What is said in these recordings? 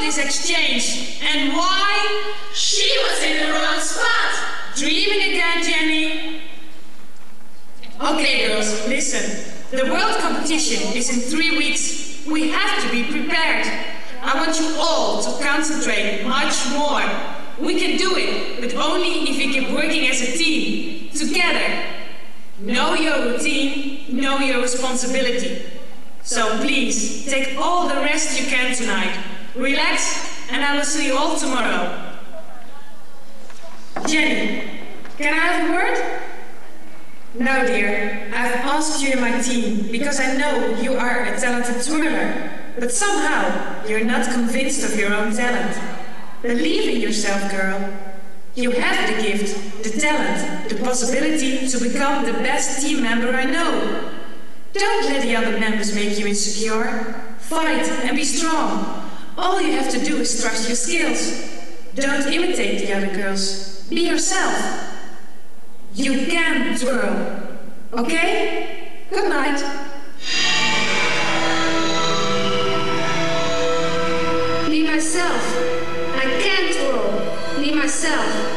this exchange. And why? She was in the wrong spot. Dreaming again, Jenny? Okay, girls, listen. The world competition is in three weeks. We have to be prepared. I want you all to concentrate much more. We can do it, but only if we keep working as a team, together. Know your routine, know your responsibility. So please, take all the rest you can tonight. Relax, and I will see you all tomorrow. Jenny, can I have a word? No, dear. I've asked you in my team because I know you are a talented twirler. But somehow, you're not convinced of your own talent. Believe in yourself, girl. You have the gift, the talent, the possibility to become the best team member I know. Don't let the other members make you insecure. Fight and be strong. All you have to do is trust your skills. Don't imitate the other girls. Be yourself. You can twirl. Okay? Good night. Be myself. I can twirl. Be myself.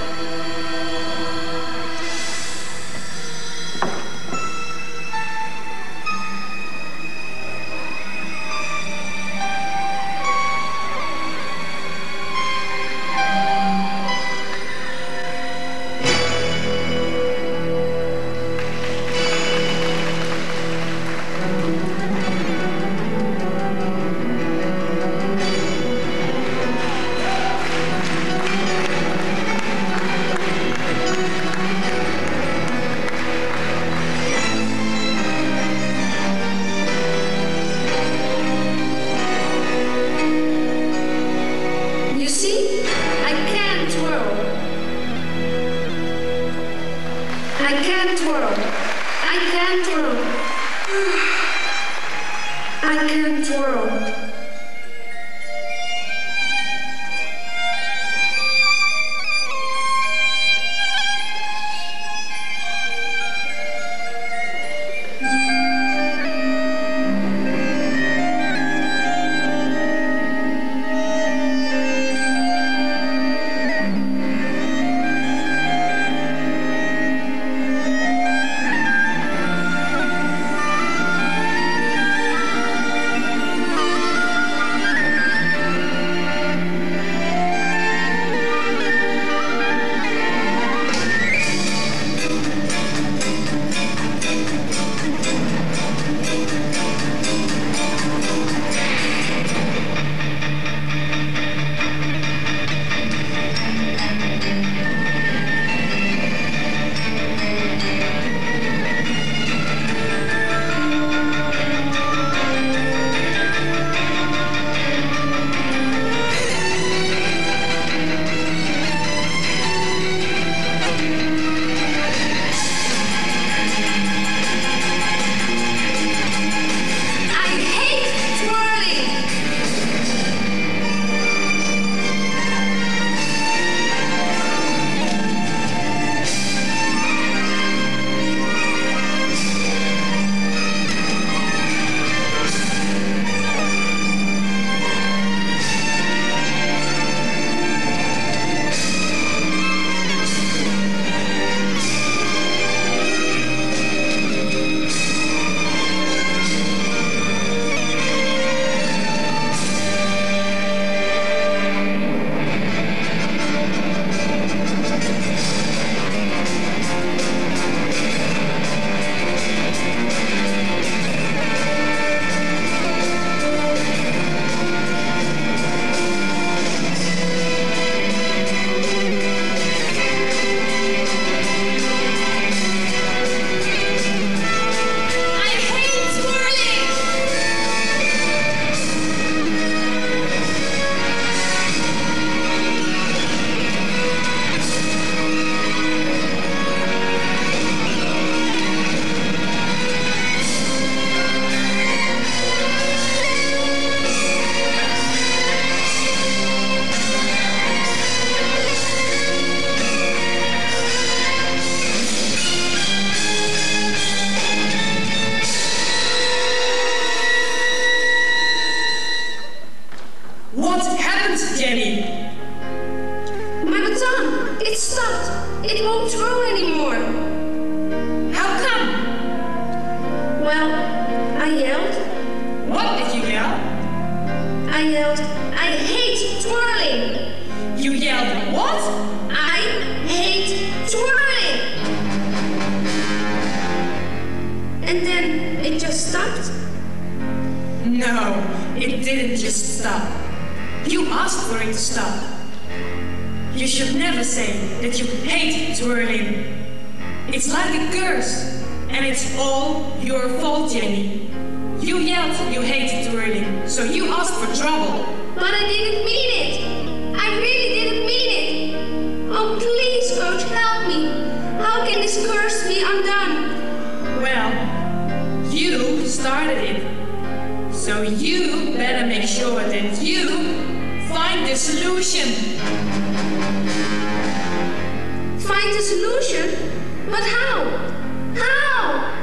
Asked for it to stop. You should never say that you hate twirling. It's like a curse, and it's all your fault, Jenny. You yelled you hated twirling, so you asked for trouble. But I didn't mean it. I really didn't mean it. Oh, please, coach, help me. How can this curse be undone? Well, you started it. So you better make sure that you find the solution. Find the solution? But how? How?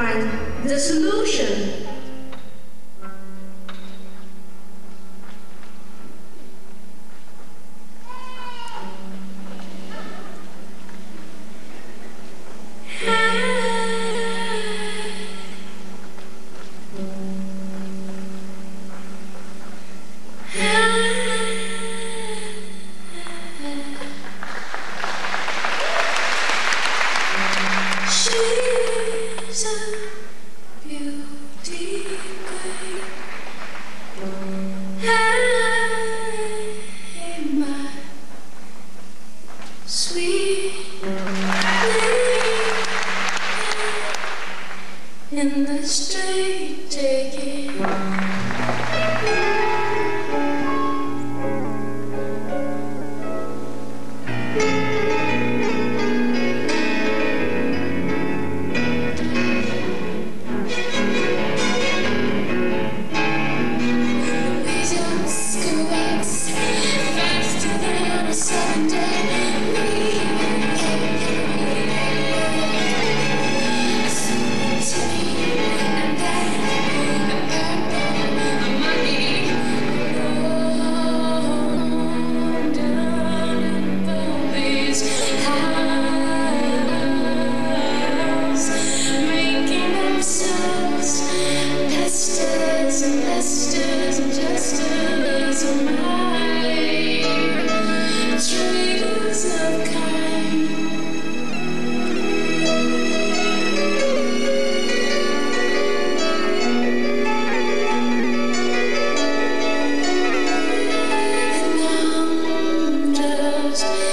Find the solution. Just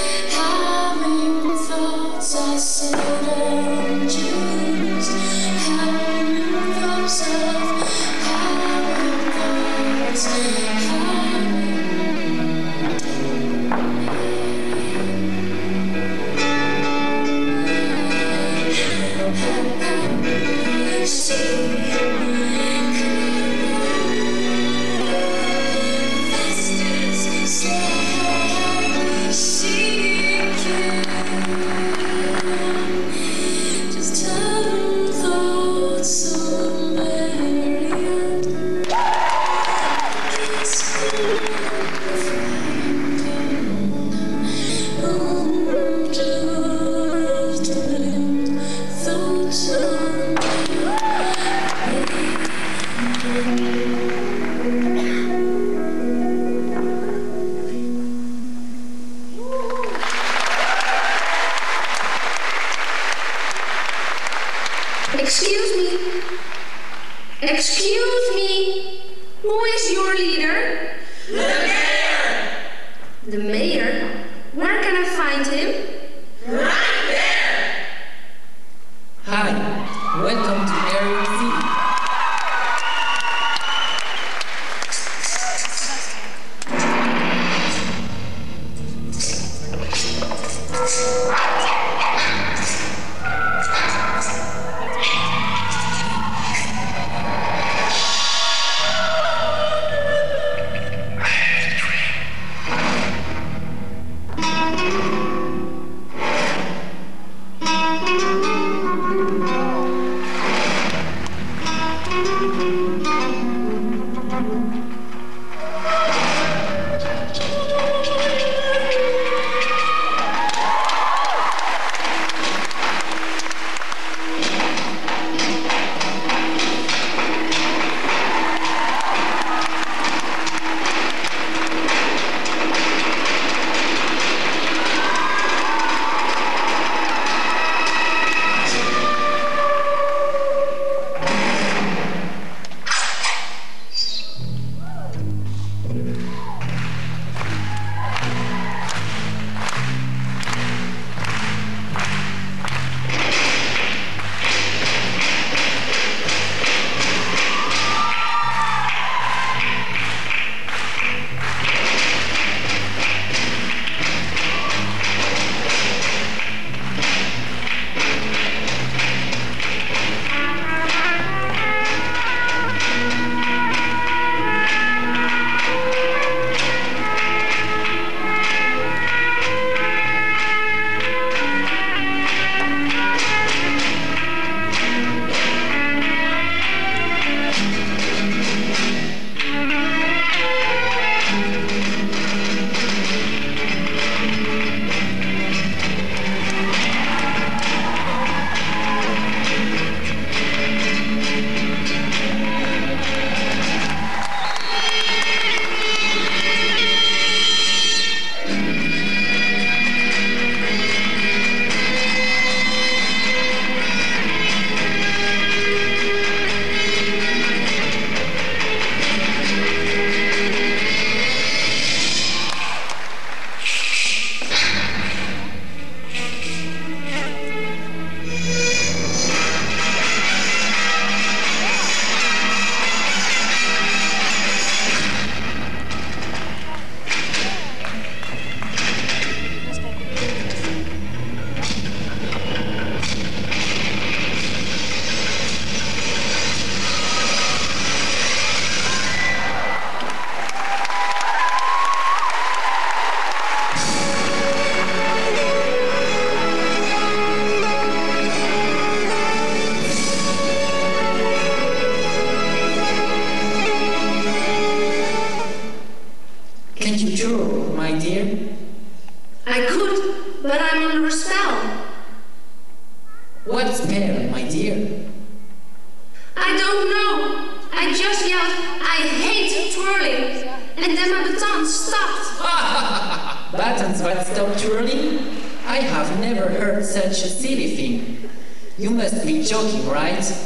joking, right?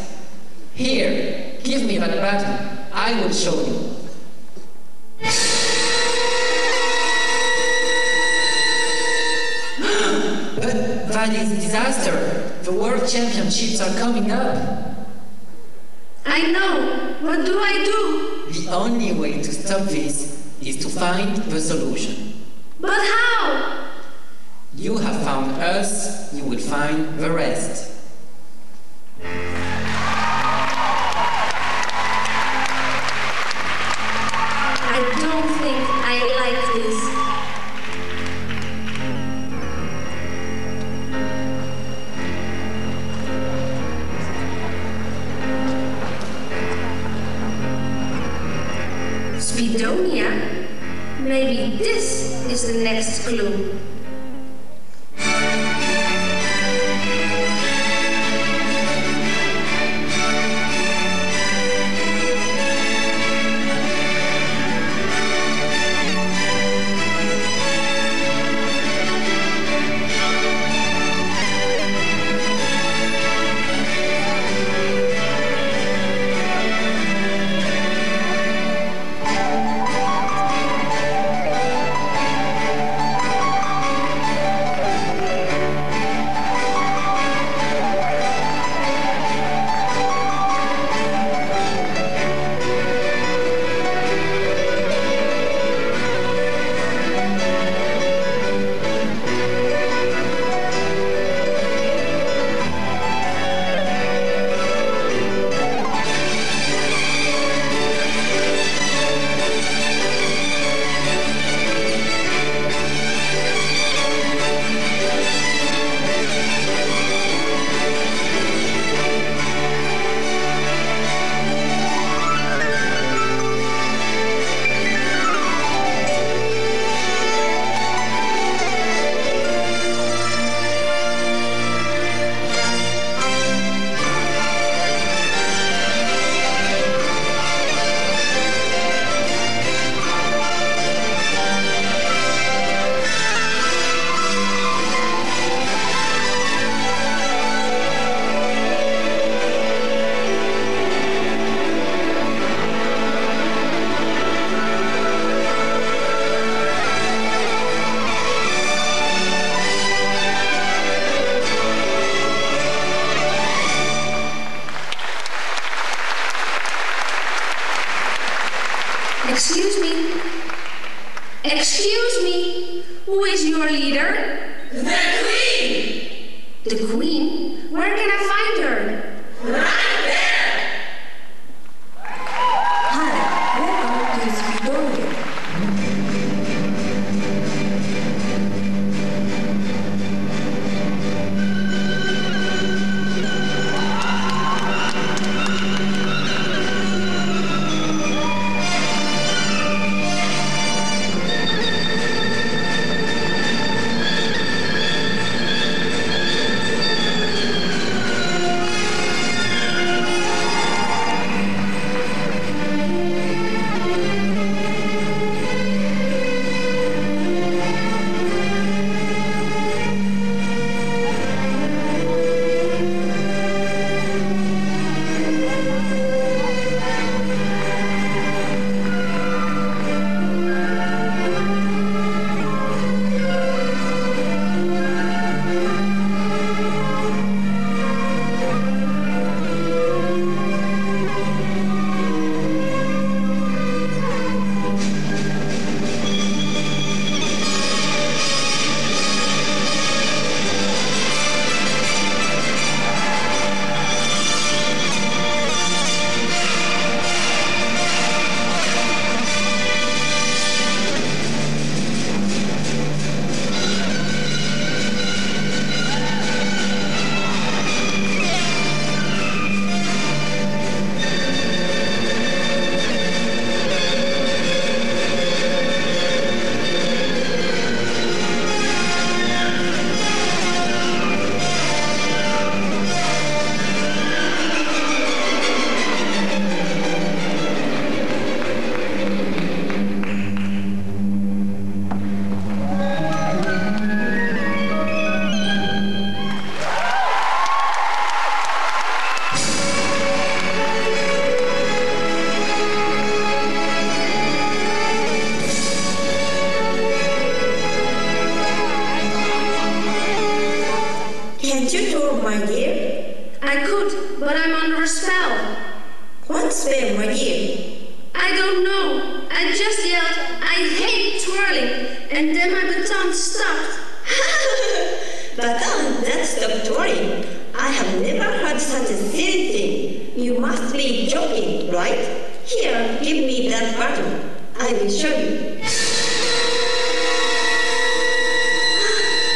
I just yelled, I hate twirling, and then my baton stopped. Baton, that's stop twirling. I have never heard such a silly thing. You must be joking, right? Here, give me that button. I will show you.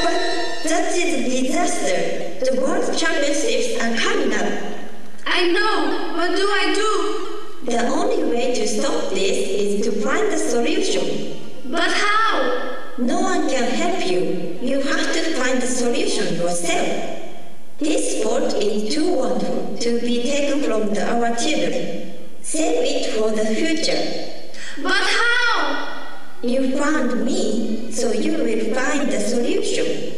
But that is a disaster. The world championships are coming up. I know. What do I do? The only way to stop this is to find the solution. But how? No one can help you. You have to find the solution yourself. This sport is too wonderful to be taken from the, our children. Save it for the future. But how? You found me, so you will find the solution.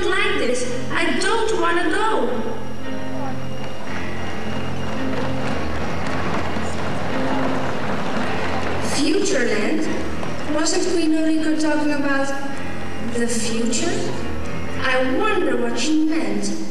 Don't like this. I don't want to go. Futureland? Wasn't Queen Ulrika talking about the future? I wonder what she meant.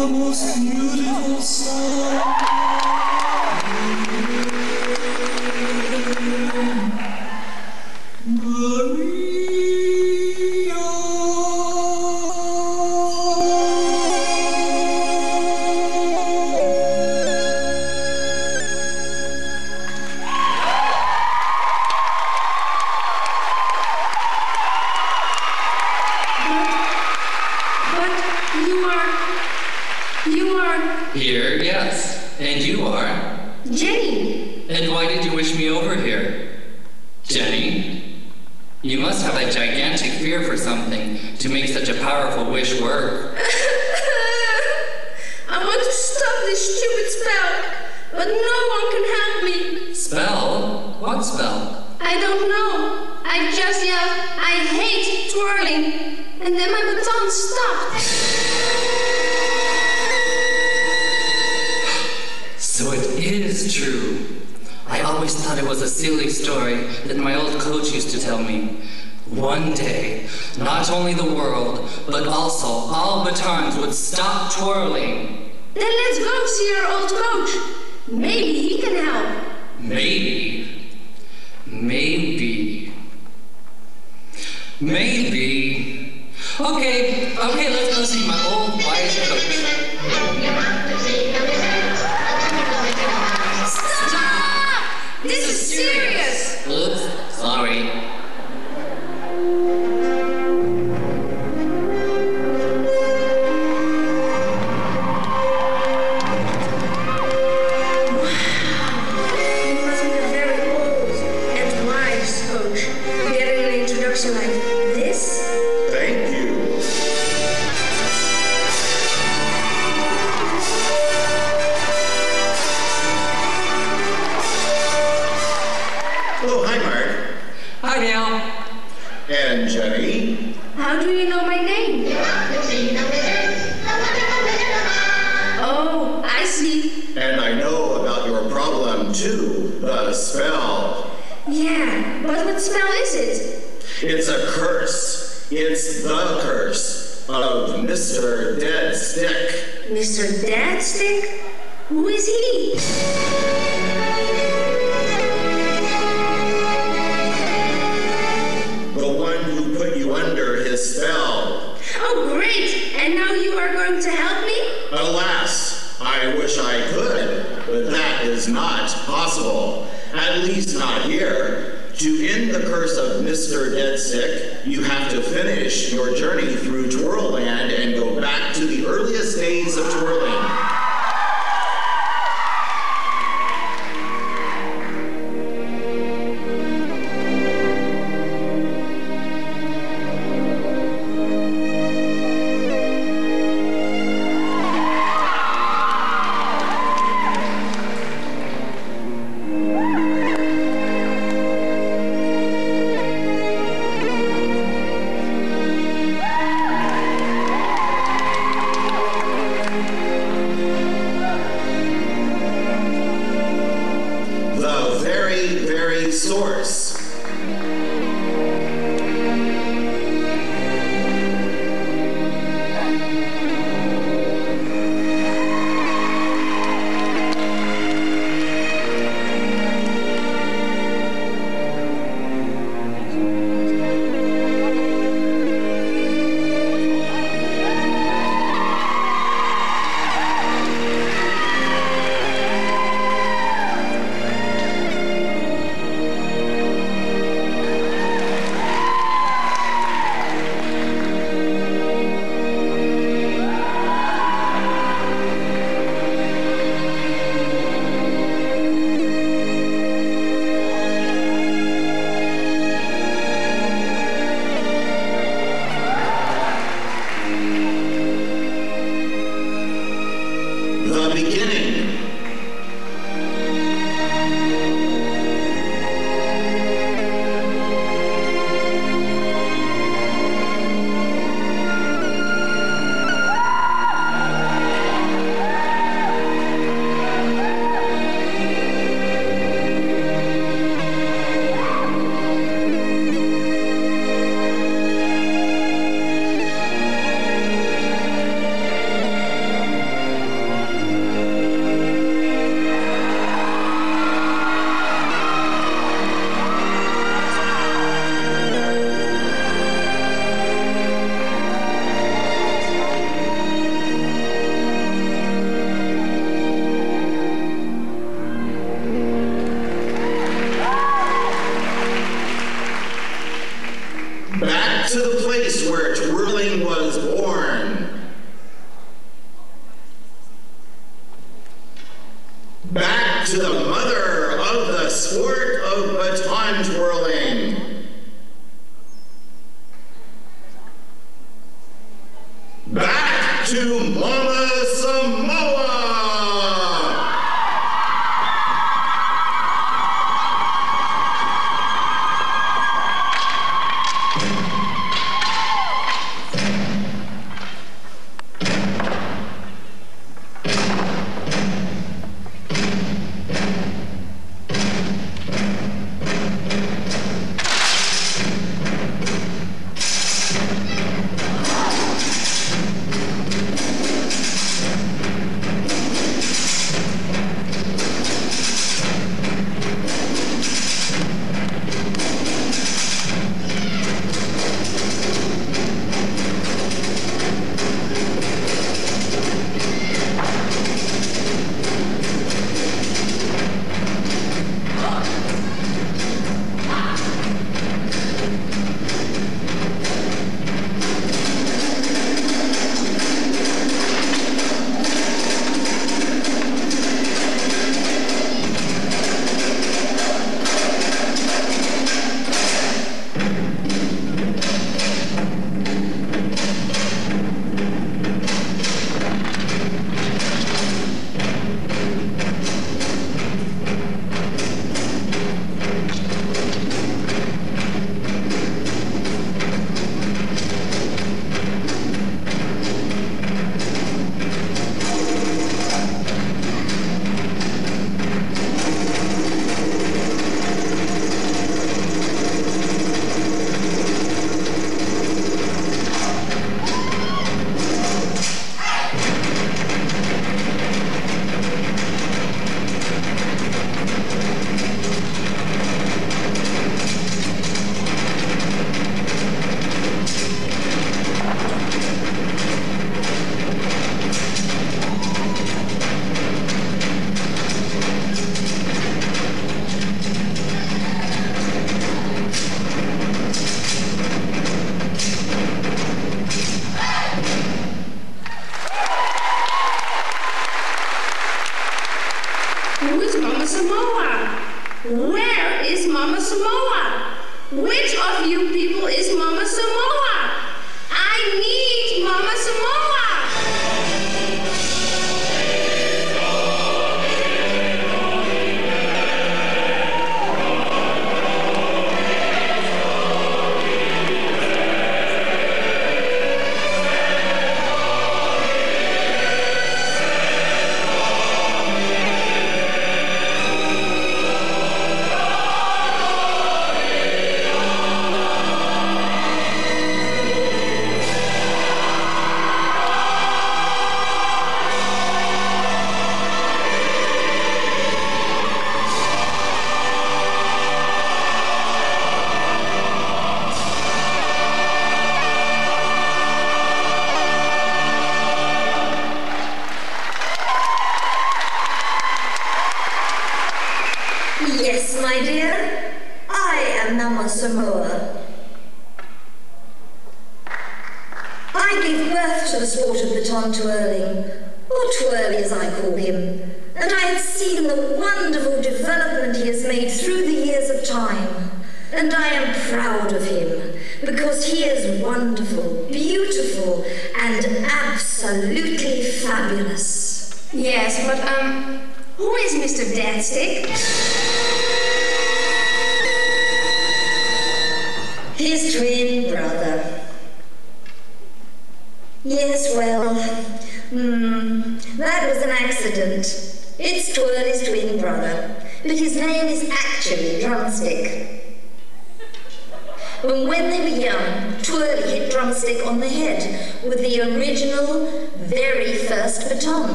The most beautiful song. Maybe. Okay, okay, let's go see my old wife. Mr. Deadstick. Mr. Deadstick? Who is he? spell. Oh, great! And now you are going to help me? Alas, I wish I could, but that is not possible. At least not here. To end the curse of Mr. Deadstick, you have to finish your journey through Twirland and go back to the earliest days of Twirland.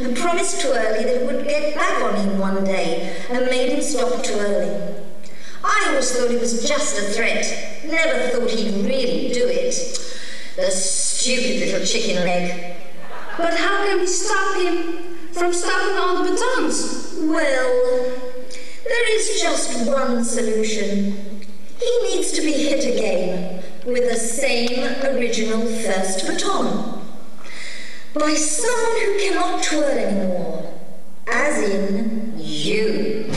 and promised to Early that he would get back on him one day and made him stop too early. I always thought it was just a threat, never thought he'd really do it. The stupid little chicken leg. But how can we stop him from stopping all the batons? Well, there is just one solution. He needs to be hit again with the same original first baton by someone who cannot twirl anymore. As in you.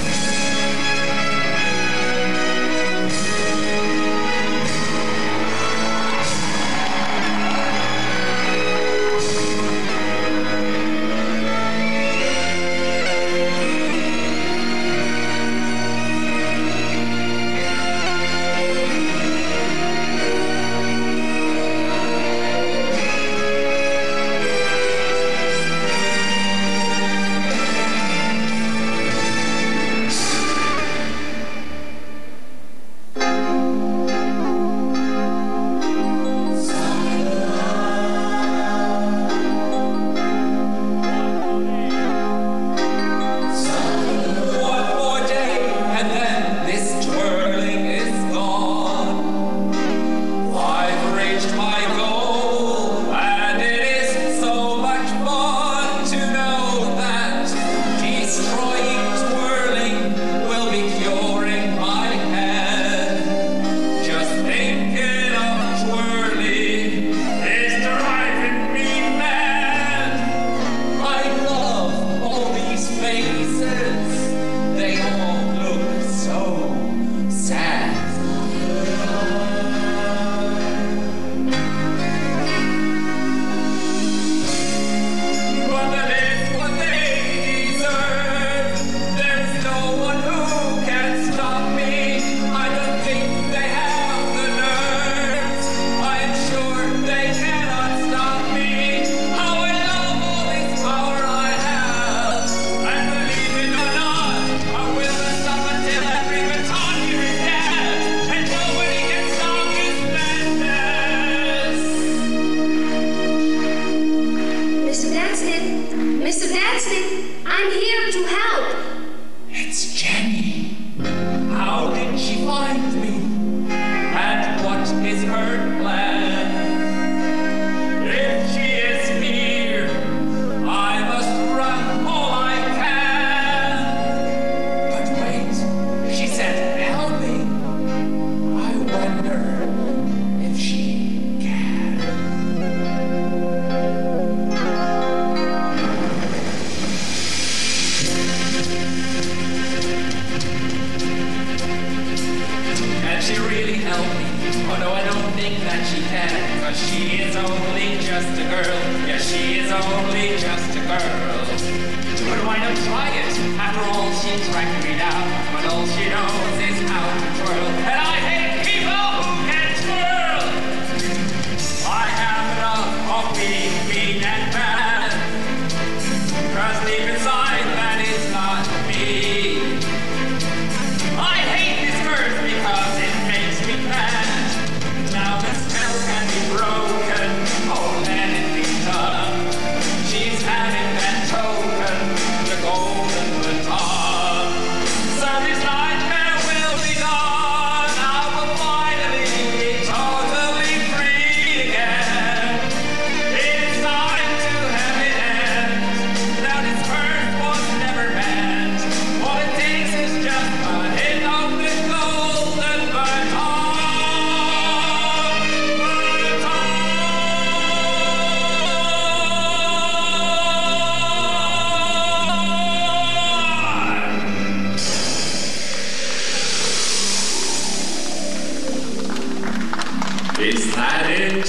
Is that it?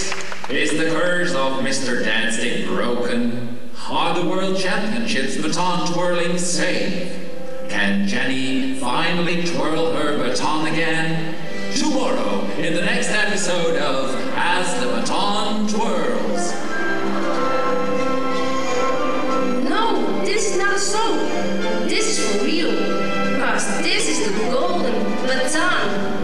Is the curse of Mr. Deadstick broken? Are the World Championships baton twirling safe? Can Jenny finally twirl her baton again? Tomorrow, in the next episode of As the Baton Twirls. No, this is not so. This is real. Because this is the golden baton.